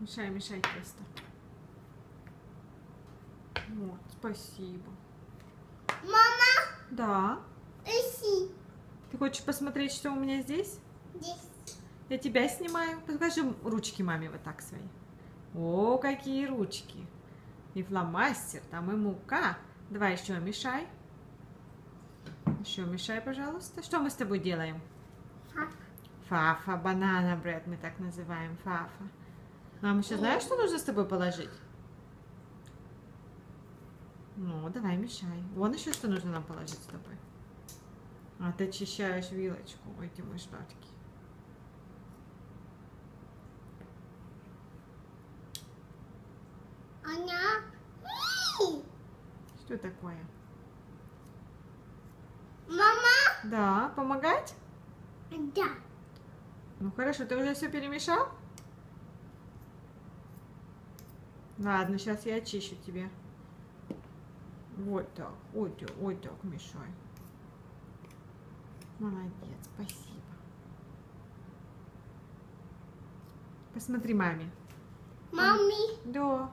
Мешай, мешай тесто. Вот, спасибо. Мама, Да. ищи. Ты хочешь посмотреть, что у меня здесь? Здесь. Я тебя снимаю. Покажи ручки маме вот так свои. О, какие ручки. И фломастер, там и мука. Давай еще мешай. Еще мешай, пожалуйста. Что мы с тобой делаем? Пап. Фафа, банана бред мы так называем, фафа. Мама еще знаешь, что нужно с тобой положить? Ну, давай мешай. Вон еще что нужно нам положить с тобой. А ты очищаешь вилочку. Ой, ты мой сладкий. Она. Что такое? Мама. Да, помогать? Да. Ну хорошо, ты уже все перемешал? Ладно, сейчас я очищу тебе. Вот так, ой, так, ой, так, мешай. Молодец, спасибо. Посмотри маме. Мами. Да,